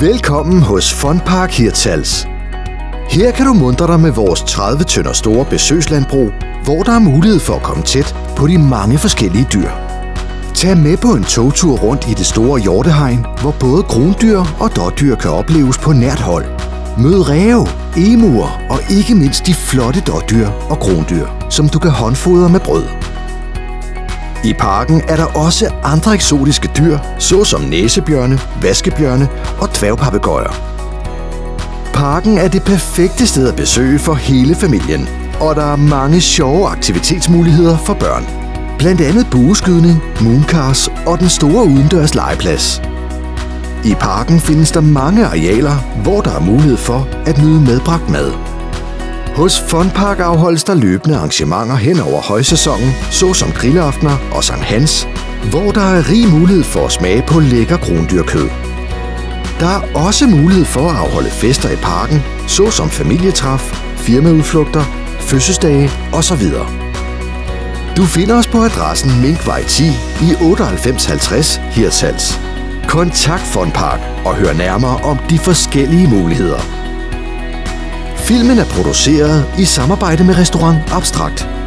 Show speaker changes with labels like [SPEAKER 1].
[SPEAKER 1] Velkommen hos Fondpark Hirtals. Her kan du mundre dig med vores 30 tønder store besøgslandbrug, hvor der er mulighed for at komme tæt på de mange forskellige dyr. Tag med på en togtur rundt i det store hjortehegn, hvor både krondyr og dårdyr kan opleves på nært hold. Mød ræve, emuer og ikke mindst de flotte dårdyr og krondyr, som du kan håndfodre med brød. I parken er der også andre eksotiske dyr, såsom næsebjørne, vaskebjørne og dværgpapegøjer. Parken er det perfekte sted at besøge for hele familien, og der er mange sjove aktivitetsmuligheder for børn. Blandt andet bueskydning, mooncars og den store udendørs legeplads. I parken findes der mange arealer, hvor der er mulighed for at nyde medbragt mad. Hos Fondpark afholdes der løbende arrangementer hen over højsæsonen, såsom grillaftener og Sankt Hans, hvor der er rig mulighed for at smage på lækker krondyrkød. Der er også mulighed for at afholde fester i parken, såsom familietræf, firmaudflugter, fødselsdage osv. Du finder os på adressen Minkvej 10 i 9850 Hirtshals. Kontakt Fondpark og hør nærmere om de forskellige muligheder. Filmen er produceret i samarbejde med Restaurant Abstrakt.